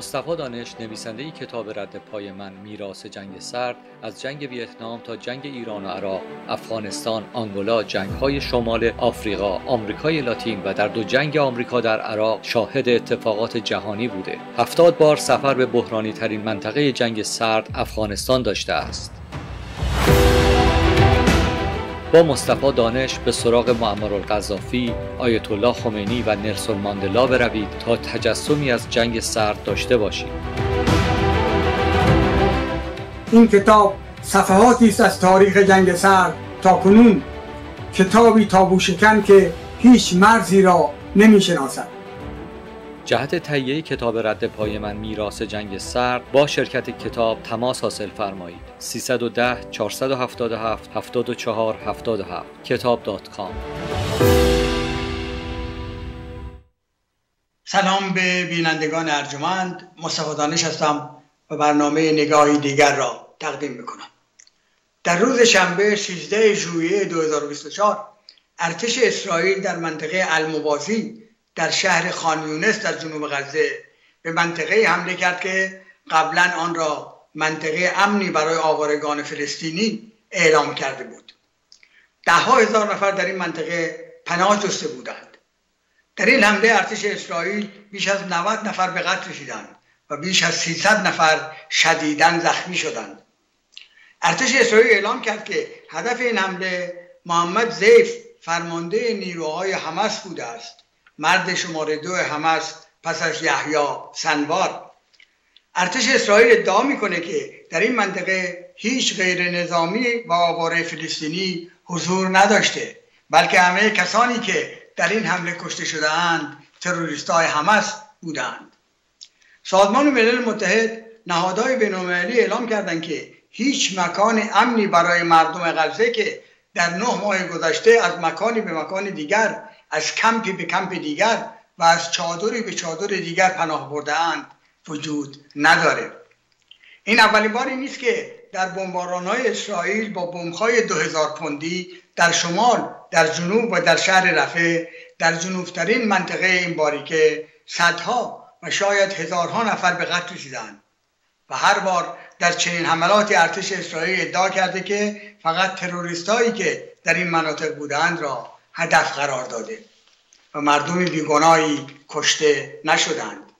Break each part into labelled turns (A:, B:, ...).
A: مصطفی دانش نویسنده کتاب رد پای من میراث جنگ سرد از جنگ ویتنام تا جنگ ایران و عراق، افغانستان، آنگولا، جنگ های شمال آفریقا، آمریکای لاتین و در دو جنگ آمریکا در عراق شاهد اتفاقات جهانی بوده. هفتاد بار سفر به بحرانی ترین منطقه جنگ سرد افغانستان داشته است. با مصطفی دانش به سراغ معمر القذافی، آیت الله خمینی و نلسون ماندلا بروید تا تجسمی از جنگ سرد داشته باشید.
B: این کتاب صفحاتی است از تاریخ جنگ سرد تا کنون کتابی تابوشکن که هیچ مرزی را نمی‌شناسد.
A: جهت تهیه کتاب رد پای من میراث جنگ سرد با شرکت کتاب تماس حاصل فرمایید. 310 477 74 77 کتاب.com
B: سلام به بینندگان ارجمند. مصطفی دانش هستم و برنامه نگاهی دیگر را تقدیم می‌کنم. در روز شنبه 16 ژوئیه 2024 ارتش اسرائیل در منطقه الموازی در شهر خانیونس در جنوب غزه به منطقه حمله کرد که قبلا آن را منطقه امنی برای آوارگان فلسطینی اعلام کرده بود. ده ها هزار نفر در این منطقه پناه جسته بودند. در این حمله ارتش اسرائیل بیش از 90 نفر به قتل رسیدند و بیش از 300 نفر شدیداً زخمی شدند. ارتش اسرائیل اعلام کرد که هدف این حمله محمد زیف فرمانده نیروهای حماس بوده است. مرد شماره دو حماس پس از یحیی سنوار. ارتش اسرائیل ادعا می‌کنه که در این منطقه هیچ غیر نظامی و آواره فلسطینی حضور نداشته بلکه همه کسانی که در این حمله کشته شده اند تروریست های حماس بودند سازمان ملل متحد نهادهای بینالمللی اعلام کردند که هیچ مکان امنی برای مردم غزه که در نه ماه گذشته از مکانی به مکان دیگر از کمپی به کمپ دیگر و از چادری به چادر دیگر پناه برده اند وجود نداره. این اولین باری نیست که در بمباران های اسرائیل با بمب‌های 2000 پوندی در شمال در جنوب و در شهر رفه در جنوبترین منطقه این باریکه صدها و شاید هزارها نفر به قتل رسیدند و هر بار در چنین حملات ارتش اسرائیل ادعا کرده که فقط تروریستایی که در این مناطق بودند را هدف قرار داده و مردم بیگناهی کشته نشدند.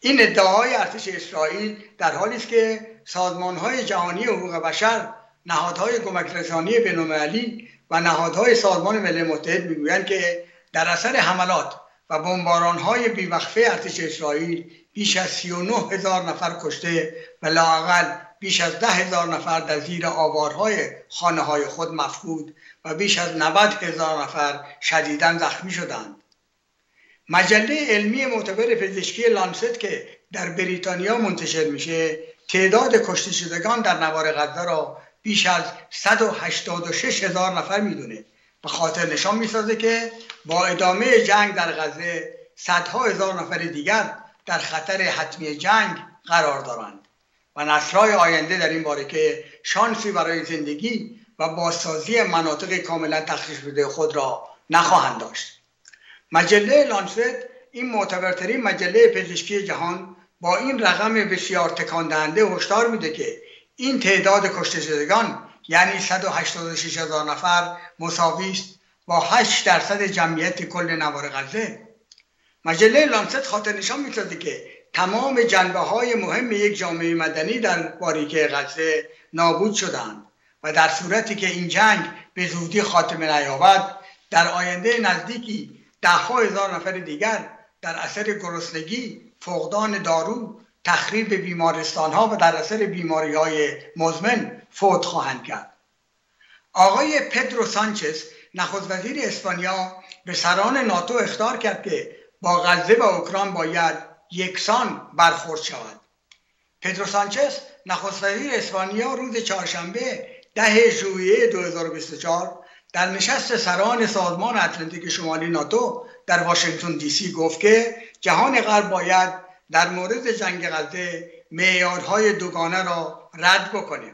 B: این ادعاهای ارتش اسرائیل در حالی است که های جهانی حقوق بشر نهادهای کمک رسانی بینالمللی و نهادهای سازمان ملل متحد می‌گویند که در اثر حملات و های بیوقفه ارتش اسرائیل بیش از 39 هزار نفر کشته و لاقل بیش از ده هزار نفر در زیر آوارهای خانه های خود مفقود و بیش از 90 هزار نفر شدیدا زخمی شدند. مجله علمی معتبر پزشکی لانست که در بریتانیا منتشر میشه تعداد کشته شدگان در نوار غزه را بیش از 186 هزار نفر می‌دونه. به خاطر نشان می‌سازه که با ادامه جنگ در غزه صدها هزار نفر دیگر در خطر حتمی جنگ قرار دارند. و نسرهای آینده در این باره که شانسی برای زندگی و بازسازی مناطق کاملا تخریب شده خود را نخواهند داشت. مجله لانست این معتبرترین مجله پزشکی جهان با این رقم بسیار تکان دهنده هشدار میده که این تعداد کشته شدگان یعنی 186 هزار نفر مساوی است با 8 درصد جمعیت کل نوار غزه. مجله لانست خاطر نشان می‌سازه که تمام جنبه های مهم یک جامعه مدنی در باریکه غزه نابود شدند و در صورتی که این جنگ به زودی خاتمه نیابد در آینده نزدیکی ده هزار نفر دیگر در اثر گرسنگی فقدان دارو تخریب بیمارستان ها و در اثر بیماری های مزمن فوت خواهند کرد. آقای پدرو سانچز نخست وزیر اسپانیا به سران ناتو اختار کرد که با غزه و اوکراین باید یکسان برخورد شود. پدرو سانچز نخست وزیر اسپانیا روز چهارشنبه ده ژوئیه 2024 در نشست سران سازمان اتلانتیک شمالی ناتو در واشنگتن دی سی گفت که جهان غرب باید در مورد جنگ غزه معیارهای دوگانه را رد بکنه.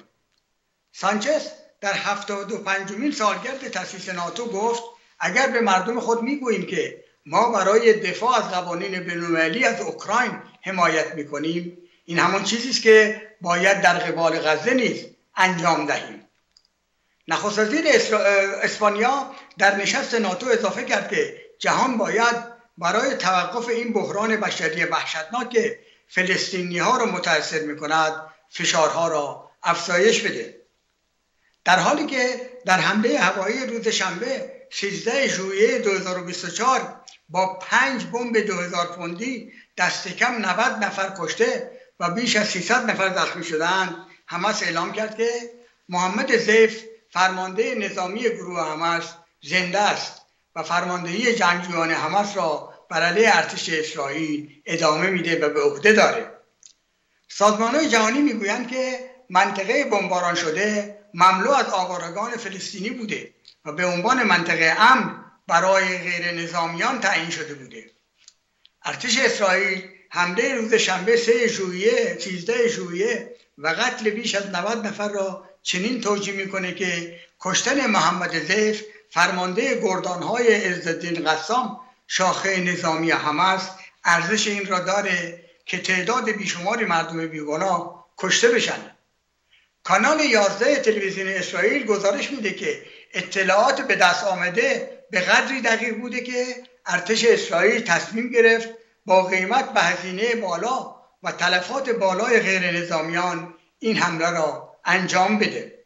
B: سانچز در 75 پنجمین سالگرد تاسیس ناتو گفت اگر به مردم خود می‌گوییم که ما برای دفاع از قوانین بینالمللی از اوکراین حمایت می‌کنیم. این همون چیزی است که باید در قبال غزه نیز انجام دهیم. نخست وزیر اسپانیا در نشست ناتو اضافه کرد که جهان باید برای توقف این بحران بشری وحشتناک فلسطینی ها را متاثر می کند فشارها را افزایش بده. در حالی که در حمله هوایی روز شنبه 13 ژوئیه 2024 با پنج بمب 2000 پوندی دست کم 90 نفر کشته و بیش از 300 نفر زخمی شدند حماس اعلام کرد که محمد زیف فرمانده نظامی گروه حماس زنده است و فرماندهی جنگجویان حماس را بر علیه ارتش اسرائیل ادامه میده و به عهده داره. سازمان های جهانی می‌گویند که منطقه بمباران شده مملو از آوارگان فلسطینی بوده. و به عنوان منطقه امن برای غیر نظامیان تعیین شده بوده. ارتش اسرائیل حمله روز شنبه 3 ژوئیه 13 ژوئیه و قتل بیش از 90 نفر را چنین توجیه می‌کنه که کشتن محمد زیف فرمانده گردانهای عزالدین قسام شاخه نظامی حماس ارزش این را داره که تعداد بیشماری مردم بیگناه کشته بشن. کانال 11 تلویزیون اسرائیل گزارش میده که اطلاعات به دست آمده به قدری دقیق بوده که ارتش اسرائیل تصمیم گرفت با قیمت به هزینه بالا و تلفات بالای غیر نظامیان این حمله را انجام بده.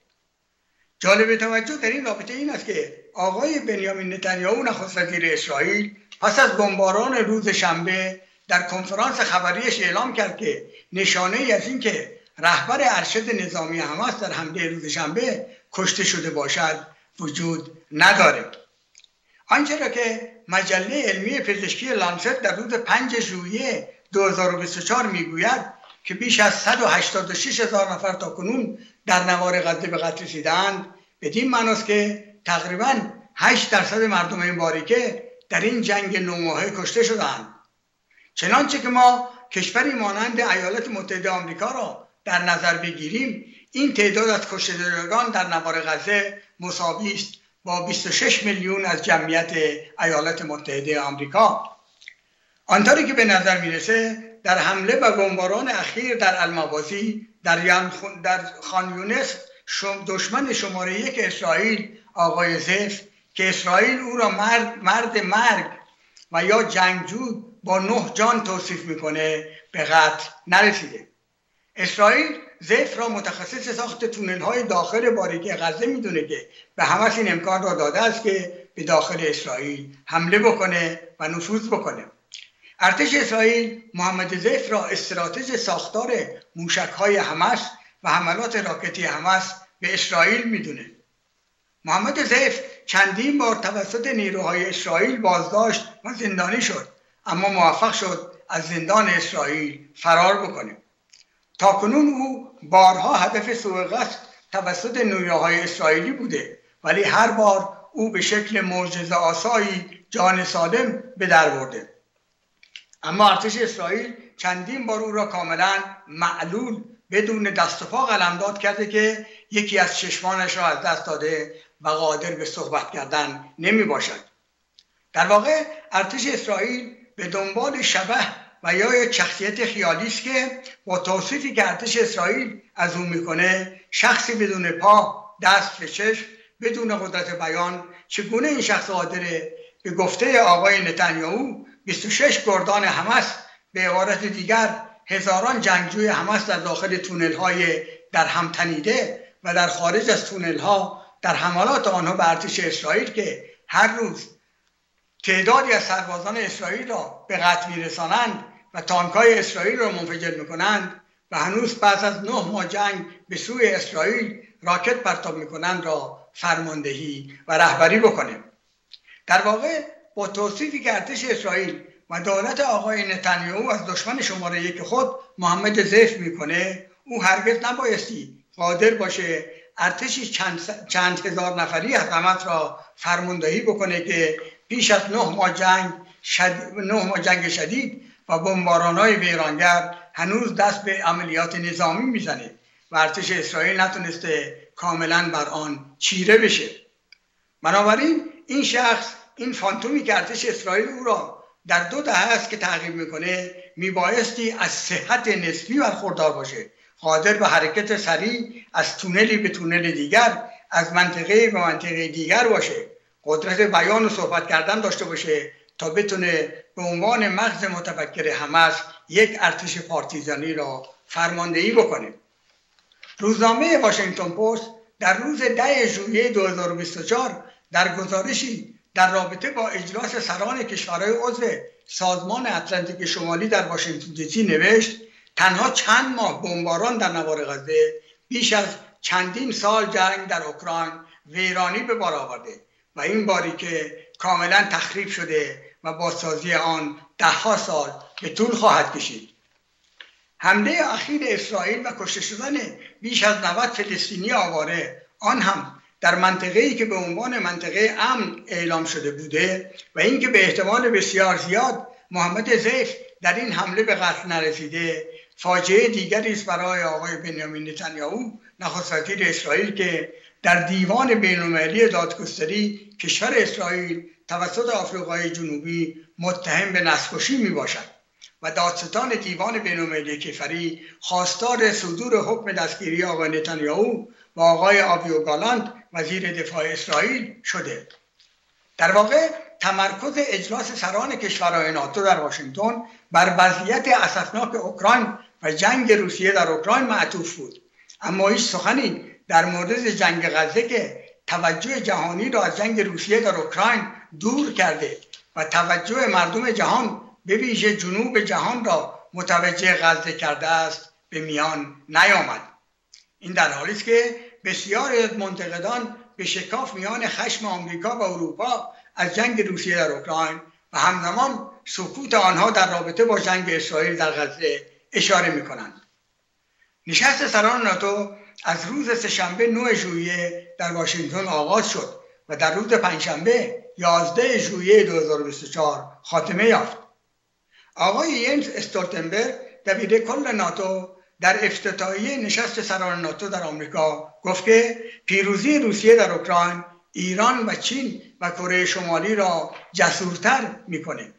B: جالب توجه در این رابطه این است که آقای بنیامین نتانیاهو نخست وزیر اسرائیل پس از بمباران روز شنبه در کنفرانس خبریش اعلام کرد که نشانه ای از اینکه رهبر ارشد نظامی حماس در حمله روز شنبه کشته شده باشد وجود نداره. آنچه را که مجله علمی پزشکی لانست در روز 5 ژوئیه 2024 می‌گوید که بیش از 186 هزار نفر تا کنون در نوار غزه به قتل رسیدند بدین معناست که تقریبا 8 درصد مردم این باریکه در این جنگ نوماهه کشته شدند چنانچه که ما کشوری مانند ایالات متحده آمریکا را در نظر بگیریم این تعداد از در نوار غزه مساوی است با 26 میلیون از جمعیت ایالات متحده آمریکا. آنطوری که به نظر می‌رسه در حمله و بمباران اخیر در الموازی در, در خان یونس دشمن شماره یک اسرائیل آقای زف که اسرائیل او را مرد, مرد مرگ و یا جنگجو با نه جان توصیف می‌کنه به قتل نرسیده. اسرائیل زف را متخصص ساخت تونل های داخل باریکه غزه می‌دونه که به همه این امکان را داده است که به داخل اسرائیل حمله بکنه و نفوذ بکنه. ارتش اسرائیل محمد زیف را استراتژ ساختار موشک های حماس و حملات راکتی حماس به اسرائیل می‌دونه. محمد زیف چندین بار توسط نیروهای اسرائیل بازداشت و زندانی شد اما موفق شد از زندان اسرائیل فرار بکنه. تا کنون او بارها هدف سوء قصد توسط نیروهای اسرائیلی بوده. ولی هر بار او به شکل معجزه آسایی جان سالم به در برده. اما ارتش اسرائیل چندین بار او را کاملا معلول بدون دست و پا قلمداد کرده که یکی از چشمانش را از دست داده و قادر به صحبت کردن نمی باشد. در واقع ارتش اسرائیل به دنبال شبه و یا یک شخصیت خیالی است که با توصیفی که ارتش اسرائیل از او می‌کنه شخصی بدون پا دست و چشم بدون قدرت بیان چگونه این شخص قادره به گفته آقای نتانیاهو 26 گردان حماس به عبارت دیگر هزاران جنگجوی حماس در داخل تونل های در هم تنیده و در خارج از تونل ها در حملات آنها به ارتش اسرائیل که هر روز تعدادی از سربازان اسرائیل را به قتل میرسانند و تانکای اسرائیل را منفجر می‌کنند و هنوز پس از نه ماه جنگ به سوی اسرائیل راکت پرتاب می‌کنند را فرماندهی و رهبری بکنه در واقع با توصیفی که ارتش اسرائیل و دولت آقای نتانیاهو از دشمن شماره یک خود محمد زیف می‌کنه او هرگز نبایستی قادر باشه ارتشی چند, چند هزار نفری حکمت را فرماندهی بکنه که پیش از نه ماه جنگ نه ماه جنگ شدید و بمباران های ویرانگر هنوز دست به عملیات نظامی می‌زنه و ارتش اسرائیل نتونسته کاملا بر آن چیره بشه. بنابراین این شخص این فانتومی که ارتش اسرائیل او را در دو دهه است که تعقیب می‌کنه میبایستی از صحت نسبی برخوردار باشه. قادر به حرکت سریع از تونلی به تونل دیگر از منطقه به منطقه دیگر باشه. قدرت بیان و صحبت کردن داشته باشه تا بتونه به عنوان مغز متفکر حماس یک ارتش پارتیزانی را فرماندهی بکنه. روزنامه واشنگتن پست در روز ده ژوئیه 2024 در گزارشی در رابطه با اجلاس سران کشورهای عضو سازمان اتلانتیک شمالی در واشنگتن دی نوشت تنها چند ماه بمباران در نوار غزه بیش از چندین سال جنگ در اوکراین ویرانی به بار آورده. و این باری که کاملا تخریب شده و بازسازی آن دهها سال به طول خواهد کشید. حمله اخیر اسرائیل و کشته شدن بیش از 90 فلسطینی آواره آن هم در منطقه ای که به عنوان منطقه امن اعلام شده بوده و اینکه به احتمال بسیار زیاد محمد زیف در این حمله به قتل نرسیده فاجعه دیگری است برای آقای بنیامین نتانیاهو نخست وزیر اسرائیل که در دیوان بینالمللی دادگستری کشور اسرائیل توسط آفریقای جنوبی متهم به نسکشی می باشد و دادستان دیوان بینالمللی کفری خواستار صدور حکم دستگیری آقای نتانیاهو و آقای آبیو گالاند وزیر دفاع اسرائیل شده. در واقع تمرکز اجلاس سران کشورهای ناتو در واشنگتن بر وضعیت اساسناک اوکراین و جنگ روسیه در اوکراین معطوف بود. اما هیچ سخنی در مورد جنگ غزه که توجه جهانی را از جنگ روسیه در اوکراین دور کرده و توجه مردم جهان به ویژه جنوب جهان را متوجه غزه کرده است به میان نیامد این در حالی است که بسیاری از منتقدان به شکاف میان خشم آمریکا و اروپا از جنگ روسیه در اوکراین و همزمان سکوت آنها در رابطه با جنگ اسرائیل در غزه اشاره می کنند. نشست سران ناتو از روز سهشنبه 9 ژوئیه در واشنگتن آغاز شد و در روز پنجشنبه 11 ژوئیه 2024 خاتمه یافت. آقای ینس استولتنبرگ دبیر کل ناتو در افتتاحیه نشست سران ناتو در آمریکا گفت که پیروزی روسیه در اوکراین ایران و چین و کره شمالی را جسورتر می‌کنه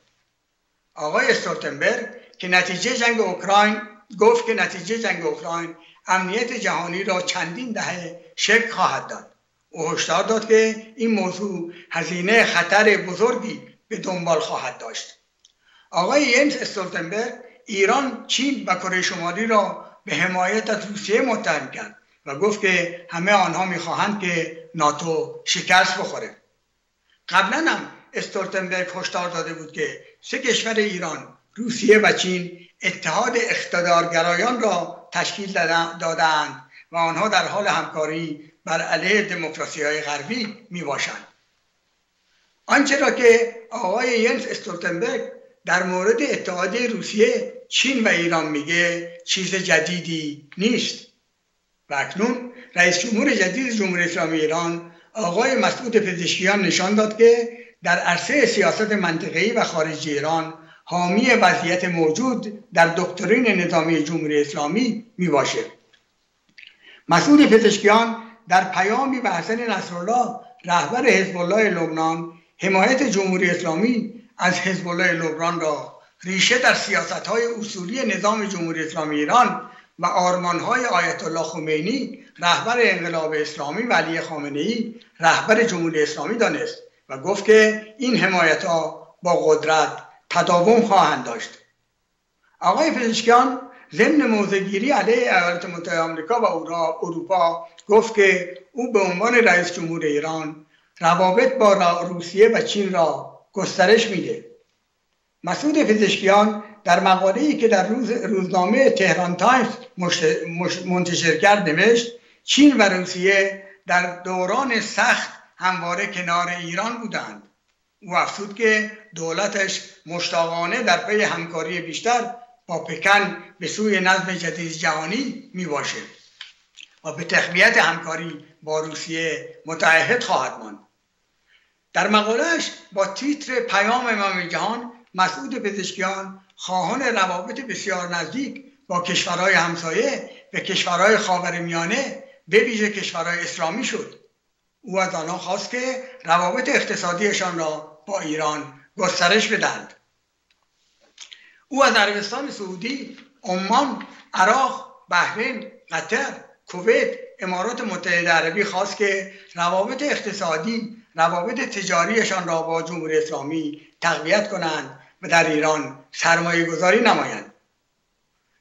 B: آقای استولتنبرگ که نتیجه جنگ اوکراین گفت که نتیجه جنگ اوکراین امنیت جهانی را چندین دهه شک خواهد داد. او هشدار داد که این موضوع هزینه خطر بزرگی به دنبال خواهد داشت. آقای ینس استولتنبرگ ایران چین و کره شمالی را به حمایت از روسیه متهم کرد و گفت که همه آنها می‌خواهند که ناتو شکست بخوره. قبلا هم استولتنبرگ هشدار داده بود که سه کشور ایران روسیه و چین اتحاد اقتدارگرایان را تشکیل دادند و آنها در حال همکاری بر علیه دموکراسی های غربی می باشند. آنچه را که آقای ینس استولتنبرگ در مورد اتحادیه روسیه چین و ایران میگه چیز جدیدی نیست و اکنون رئیس جمهور جدید جمهوری اسلامی ایران آقای مسعود پزشکیان نشان داد که در عرصه سیاست منطقه‌ای و خارجی ایران حامی وضعیت موجود در دکترین نظامی جمهوری اسلامی می باشه مسعود پزشکیان در پیامی به حسن نصرالله رهبر حزب الله لبنان حمایت جمهوری اسلامی از حزب الله لبنان را ریشه در سیاست های اصولی نظام جمهوری اسلامی ایران و آرمان های آیت الله خمینی رهبر انقلاب اسلامی و علی خامنه ای رهبر جمهوری اسلامی دانست و گفت که این حمایت ها با قدرت تداوم خواهند داشت. آقای پزشکیان ضمن موضعگیری علیه ایالات متحده آمریکا و اروپا گفت که او به عنوان رئیس جمهور ایران روابط با روسیه و چین را گسترش میده. مسعود پزشکیان در مقاله ای که در روز روزنامه تهران تایمز منتشر کرد نوشت چین و روسیه در دوران سخت همواره کنار ایران بودند. او که دولتش مشتاقانه در پی همکاری بیشتر با پکن به سوی نظم جدید جهانی می باشه و به تقویت همکاری با روسیه متعهد خواهد ماند. در مقالهش با تیتر پیام امام جهان مسعود پزشکیان خواهان روابط بسیار نزدیک با کشورهای همسایه و کشورهای خاورمیانه به ویژه کشورهای اسلامی شد. او از آنها خواست که روابط اقتصادیشان را با ایران گسترش بدهند. او از عربستان سعودی عمان عراق بحرین قطر کویت امارات متحده عربی خواست که روابط اقتصادی روابط تجاریشان را با جمهوری اسلامی تقویت کنند و در ایران سرمایه گذاری نمایند.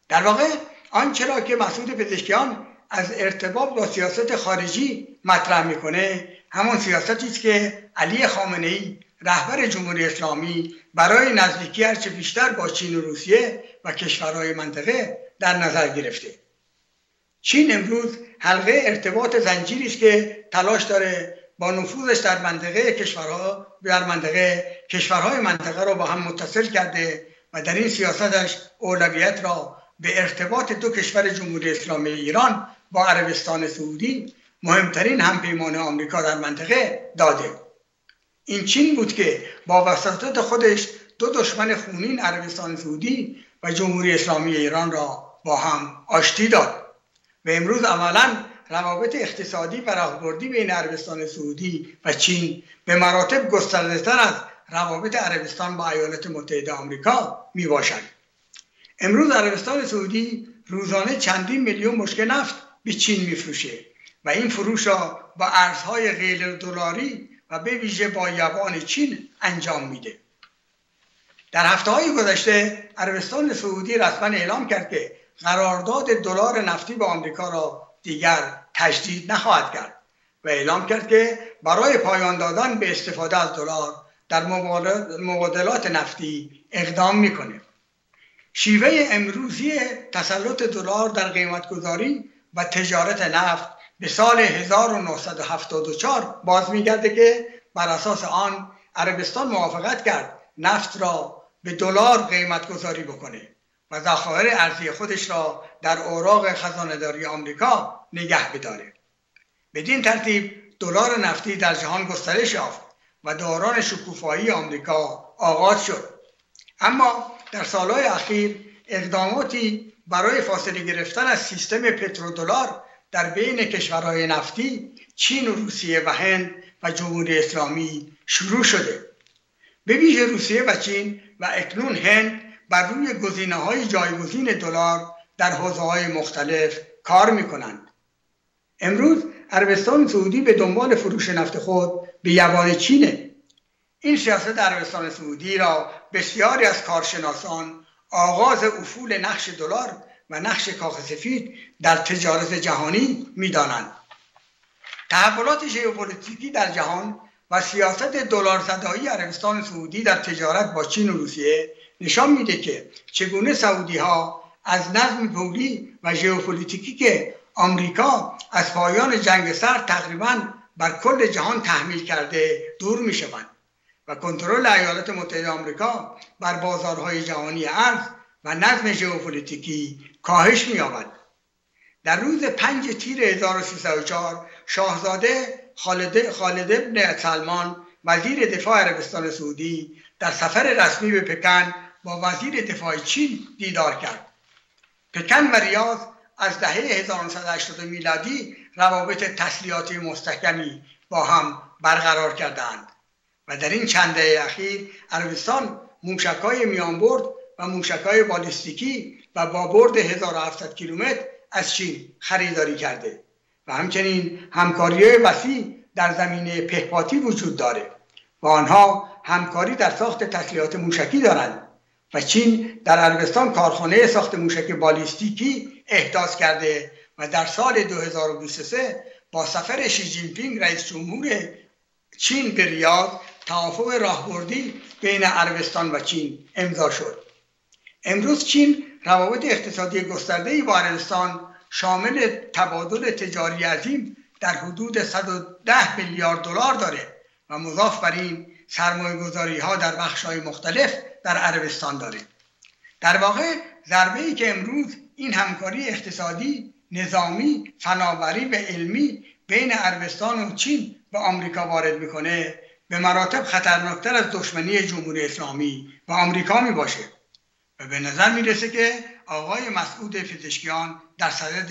B: در واقع آنچه را که مسعود پزشکیان از ارتباط با سیاست خارجی مطرح می‌کنه. همون سیاستی است که علی خامنه ای رهبر جمهوری اسلامی برای نزدیکی هرچه بیشتر با چین و روسیه و کشورهای منطقه در نظر گرفته. چین امروز حلقه ارتباط زنجیری است که تلاش داره با نفوذش در منطقه کشورها در منطقه کشورهای منطقه را با هم متصل کرده و در این سیاستش اولویت را به ارتباط دو کشور جمهوری اسلامی ایران با عربستان سعودی مهمترین همپیمان آمریکا در منطقه داده این چین بود که با وساطت خودش دو دشمن خونین عربستان سعودی و جمهوری اسلامی ایران را با هم آشتی داد و امروز عملا روابط اقتصادی و راهبردی بین عربستان سعودی و چین به مراتب گستردهتر از روابط عربستان با ایالات متحده آمریکا می باشد. امروز عربستان سعودی روزانه چندین میلیون مشکل نفت به چین میفروشه. و این فروش را با ارزهای غیر دلاری و به ویژه با یابان چین انجام میده. در هفته های گذشته عربستان سعودی رسما اعلام کرد که قرارداد دلار نفتی با آمریکا را دیگر تجدید نخواهد کرد و اعلام کرد که برای پایان دادن به استفاده از دلار در مبادلات نفتی اقدام می‌کنه شیوه امروزی تسلط دلار در قیمتگذاری و تجارت نفت به سال 1974 باز میگرده که بر اساس آن عربستان موافقت کرد نفت را به دلار قیمت گذاری بکنه و ذخایر ارزی خودش را در اوراق خزانهداری آمریکا نگه بداره. بدین ترتیب دلار نفتی در جهان گسترش یافت و دوران شکوفایی آمریکا آغاز شد. اما در سالهای اخیر اقداماتی برای فاصله گرفتن از سیستم پترودلار در بین کشورهای نفتی چین و روسیه و هند و جمهوری اسلامی شروع شده به ویژه روسیه و چین و اکنون هند بر روی گزینه های جایگزین دلار در حوزه های مختلف کار می کنند. امروز عربستان سعودی به دنبال فروش نفت خود به یوان چینه این سیاست عربستان سعودی را بسیاری از کارشناسان آغاز افول نقش دلار و نقش کاخ سفید در تجارت جهانی می‌دانند. تحولات ژئوپلیتیکی در جهان و سیاست دلار زدایی عربستان سعودی در تجارت با چین و روسیه نشان میده که چگونه سعودی ها از نظم پولی و ژئوپلیتیکی که آمریکا از پایان جنگ سرد تقریبا بر کل جهان تحمیل کرده دور می شوند و کنترل ایالات متحده آمریکا بر بازارهای جهانی ارز و نظم ژئوپلیتیکی کاهش می‌یابد. در روز 5 تیر 1304 شاهزاده خالد خالد ابن سلمان وزیر دفاع عربستان سعودی در سفر رسمی به پکن با وزیر دفاع چین دیدار کرد. پکن و ریاض از دهه 1980 میلادی روابط تسلیحاتی مستحکمی با هم برقرار کردند و در این چند دهه اخیر عربستان موشکهای میانبرد و موشکهای بالستیکی و با برد 1700 کیلومتر از چین خریداری کرده و همچنین همکاری وسیع در زمینه پهپاتی وجود داره و آنها همکاری در ساخت تسلیحات موشکی دارند و چین در عربستان کارخانه ساخت موشک بالیستیکی احداث کرده و در سال 2023 با سفر شی جین پینگ رئیس جمهور چین به ریاض توافق راهبردی بین عربستان و چین امضا شد. امروز چین روابط اقتصادی گسترده با عربستان شامل تبادل تجاری عظیم در حدود 110 میلیارد دلار داره و مضاف بر این سرمایه ها در بخش های مختلف در عربستان داره. در واقع ضربه ای که امروز این همکاری اقتصادی نظامی فناوری و علمی بین عربستان و چین و آمریکا وارد می‌کنه به مراتب خطرناکتر از دشمنی جمهوری اسلامی و آمریکا می باشه و به نظر می‌رسه که آقای مسعود پزشکیان در صدد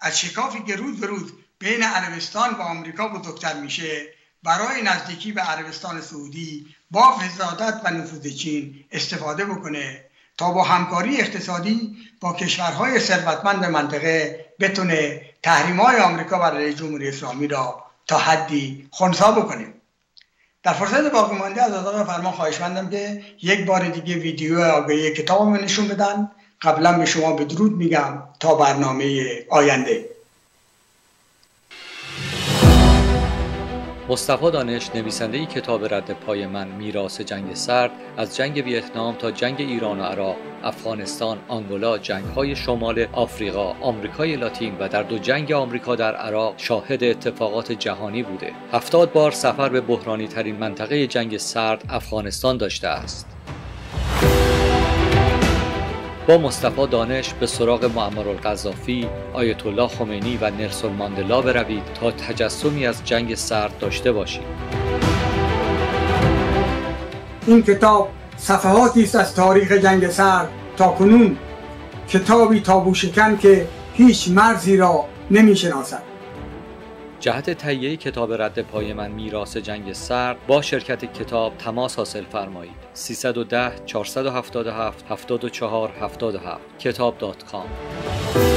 B: از شکافی که روز به روز بین عربستان و آمریکا بزرگتر میشه برای نزدیکی به عربستان سعودی با فضادت و نفوذ چین استفاده بکنه تا با همکاری اقتصادی با کشورهای ثروتمند منطقه بتونه تحریم های آمریکا برای جمهوری اسلامی را تا حدی خونسا بکنیم در فرصت باقی مانده از آقای فرمان خواهش مندم که یک بار دیگه ویدیو آگهی کتاب نشون بدن. قبلا به شما به درود میگم تا برنامه آینده.
A: مصطفی دانش نویسنده کتاب رد پای من میراث جنگ سرد از جنگ ویتنام تا جنگ ایران و عراق افغانستان آنگولا جنگ های شمال آفریقا آمریکای لاتین و در دو جنگ آمریکا در عراق شاهد اتفاقات جهانی بوده. هفتاد بار سفر به بحرانی ترین منطقه جنگ سرد افغانستان داشته است. با مصطفی دانش به سراغ معمر القذافی، آیت الله خمینی و نرسون ماندلا بروید تا تجسمی از جنگ سرد داشته باشید.
B: این کتاب صفحاتی است از تاریخ جنگ سرد تا کنون کتابی تابو شکن که هیچ مرزی را نمی شناسد.
A: جهت تهیه کتاب رد پای من میراث جنگ سرد با شرکت کتاب تماس حاصل فرمایید. 310 477 74 77 کتاب.com